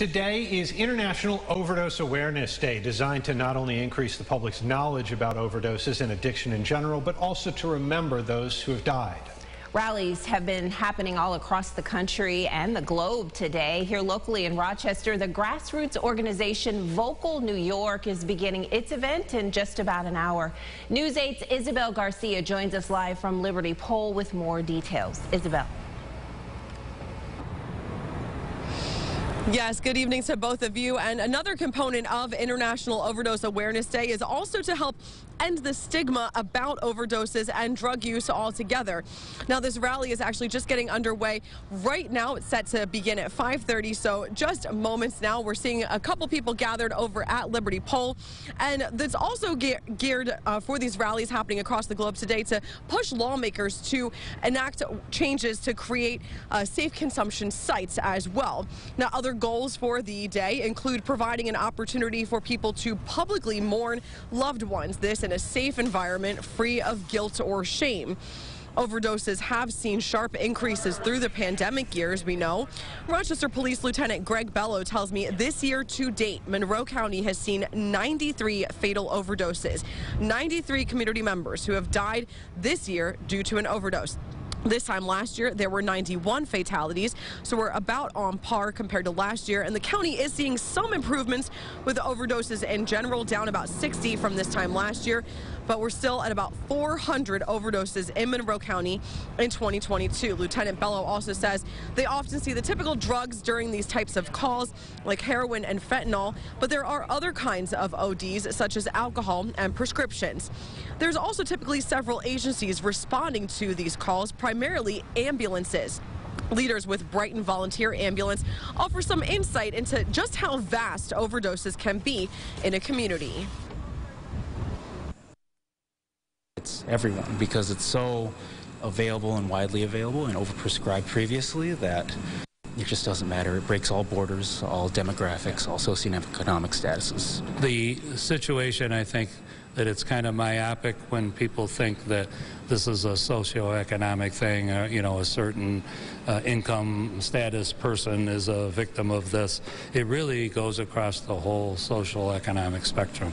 Today is International Overdose Awareness Day, designed to not only increase the public's knowledge about overdoses and addiction in general, but also to remember those who have died. Rallies have been happening all across the country and the globe today. Here locally in Rochester, the grassroots organization Vocal New York is beginning its event in just about an hour. News 8's Isabel Garcia joins us live from Liberty Pole with more details. Isabel. Yes, good evening to both of you. And another component of International Overdose Awareness Day is also to help end the stigma about overdoses and drug use altogether. Now, this rally is actually just getting underway right now. It's set to begin at 5:30, so just moments now. We're seeing a couple people gathered over at Liberty Pole, and that's also ge geared uh, for these rallies happening across the globe today to push lawmakers to enact changes to create uh, safe consumption sites as well. Now, other goals for the day include providing an opportunity for people to publicly mourn loved ones. This in a safe environment free of guilt or shame. Overdoses have seen sharp increases through the pandemic years, we know. Rochester Police Lieutenant Greg Bello tells me this year to date, Monroe County has seen 93 fatal overdoses, 93 community members who have died this year due to an overdose. This time last year, there were 91 fatalities, so we're about on par compared to last year. And the county is seeing some improvements with overdoses in general, down about 60 from this time last year. But we're still at about 400 overdoses in Monroe County in 2022. Lieutenant Bello also says they often see the typical drugs during these types of calls, like heroin and fentanyl, but there are other kinds of ODs, such as alcohol and prescriptions. There's also typically several agencies responding to these calls, primarily ambulances. Leaders with Brighton Volunteer Ambulance offer some insight into just how vast overdoses can be in a community. It's everyone because it's so available and widely available and overprescribed previously that it just doesn't matter. It breaks all borders, all demographics, all socioeconomic statuses. The situation, I think, that it's kind of myopic when people think that this is a socioeconomic thing, uh, you know, a certain uh, income status person is a victim of this. It really goes across the whole social economic spectrum.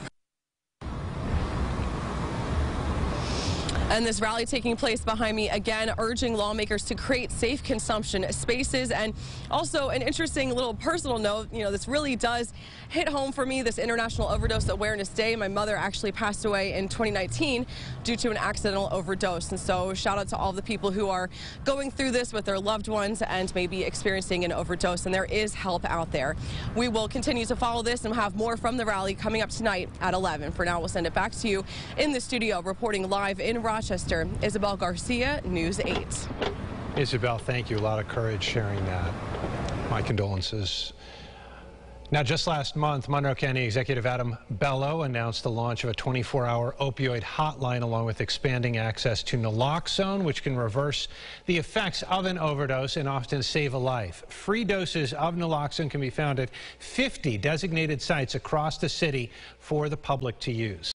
And this rally taking place behind me again, urging lawmakers to create safe consumption spaces. And also an interesting little personal note, you know, this really does hit home for me, this International Overdose Awareness Day. My mother actually passed away in 2019 due to an accidental overdose. And so shout out to all the people who are going through this with their loved ones and maybe experiencing an overdose. And there is help out there. We will continue to follow this and have more from the rally coming up tonight at 11. For now, we'll send it back to you in the studio, reporting live in Rochester. Rochester. Isabel Garcia, News 8. Isabel, thank you. A lot of courage sharing that. My condolences. Now, just last month, Monroe County Executive Adam Bello announced the launch of a 24-hour opioid hotline along with expanding access to naloxone, which can reverse the effects of an overdose and often save a life. Free doses of naloxone can be found at 50 designated sites across the city for the public to use.